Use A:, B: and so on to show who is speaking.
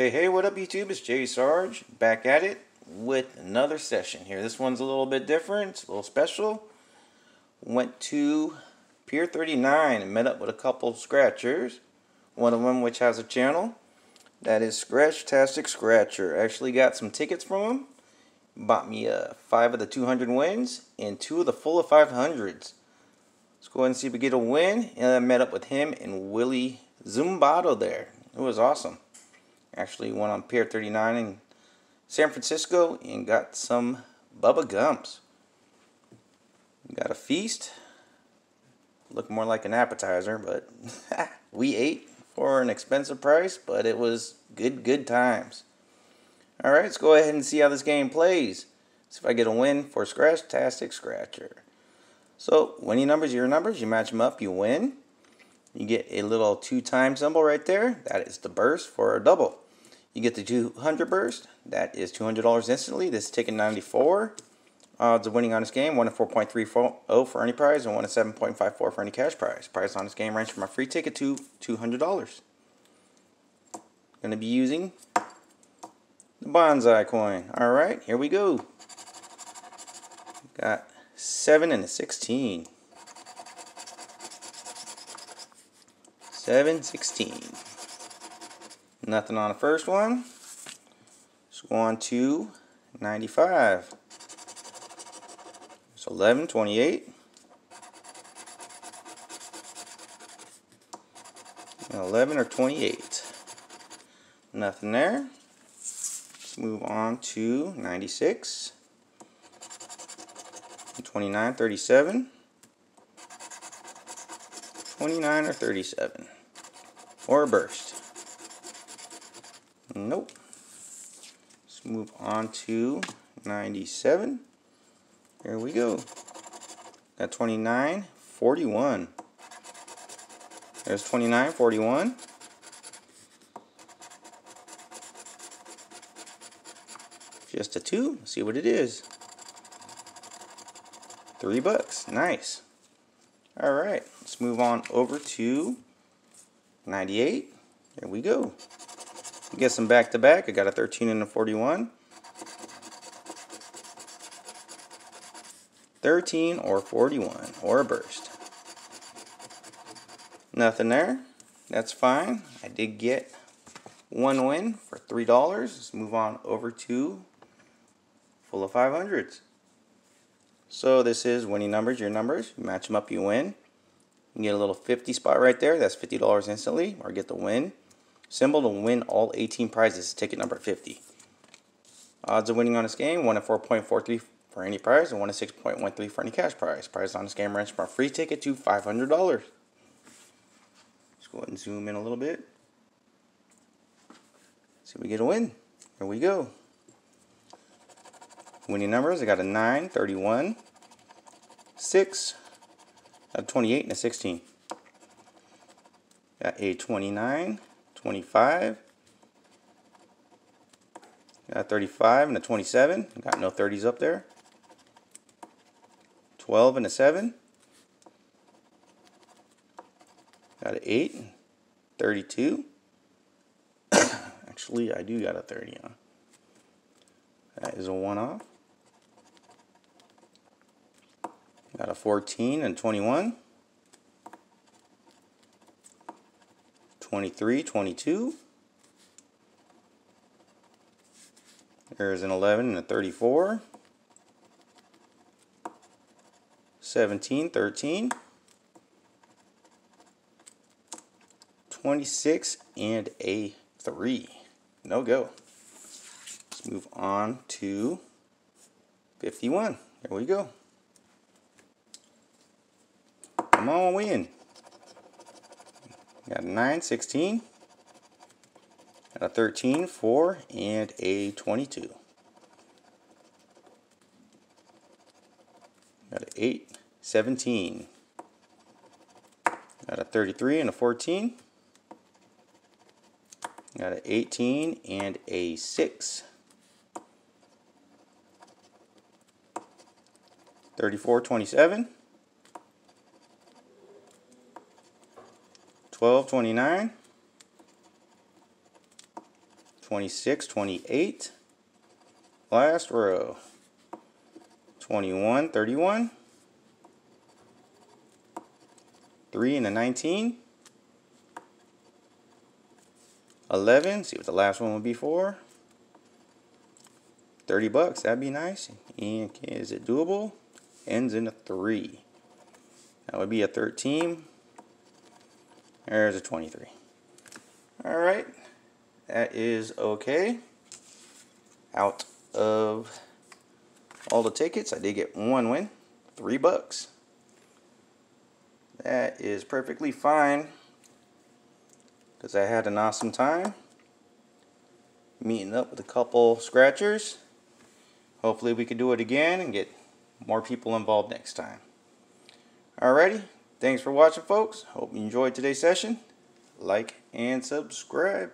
A: Hey, hey, what up, YouTube? It's Jay Sarge back at it with another session here. This one's a little bit different, a little special. Went to Pier 39 and met up with a couple scratchers. One of them, which has a channel, that is Scratchtastic Scratcher. Actually got some tickets from him. Bought me uh, five of the 200 wins and two of the full of 500s. Let's go ahead and see if we get a win. And I met up with him and Willie Zumbato there. It was awesome. Actually went on Pier 39 in San Francisco and got some Bubba Gumps. Got a feast. Looked more like an appetizer, but we ate for an expensive price, but it was good, good times. Alright, let's go ahead and see how this game plays. See if I get a win for Scratchtastic Scratcher. So, winning numbers, your numbers, you match them up, you win. You get a little two time symbol right there. That is the burst for a double. You get the 200 burst. That is $200 instantly. This is ticket 94. Odds of winning on this game, 1 in 4.30 for any prize and 1 in 7.54 for any cash prize. Price on this game range from a free ticket to $200. Going to be using the bonsai coin. Alright, here we go. Got 7 and a 16. 7, 16. Nothing on the first one. Let's go on to 95. So 11, 28. 11 or 28. Nothing there. Let's move on to 96. 29, 37. 29 or 37. Or a burst. Nope. Let's move on to 97. There we go. Got 29, 41. There's 29, 41. Just a two. Let's see what it is. Three bucks. Nice. Alright, let's move on over to 98. There we go. Get some back to back. I got a 13 and a 41. 13 or 41 or a burst. Nothing there. That's fine. I did get one win for $3. Let's move on over to full of 500s. So this is winning numbers, your numbers. You match them up, you win. You get a little 50 spot right there. That's $50 instantly or get the win. Symbol to win all 18 prizes. Ticket number 50. Odds of winning on this game, 1 in 4.43 for any prize and 1 in 6.13 for any cash prize. Prize on this game range from a free ticket to $500. Let's go ahead and zoom in a little bit. See if we get a win. Here we go. Winning numbers, I got a 9, 31, 6, a 28, and a 16. Got a 29, 25. Got a 35 and a 27. Got no 30s up there. 12 and a 7. Got an 8. 32. Actually, I do got a 30 on. That is a one off. Got a 14 and 21. 23, 22. There's an 11 and a 34. 17, 13. 26 and a 3. No go. Let's move on to 51. There we go. Come on, win. Got a 9, 16, got a 13, 4, and a 22. Got an 8, 17. Got a 33 and a 14. Got an 18 and a 6. 34, 27. 1229 26, 28. Last row. 21, 31. 3 and a 19. 11. See what the last one would be for. 30 bucks. That'd be nice. And is it doable? Ends in a 3. That would be a 13. There's a 23. Alright. That is okay. Out of all the tickets, I did get one win. Three bucks. That is perfectly fine. Because I had an awesome time. Meeting up with a couple scratchers. Hopefully we can do it again and get more people involved next time. Alrighty. Thanks for watching folks. Hope you enjoyed today's session. Like and subscribe.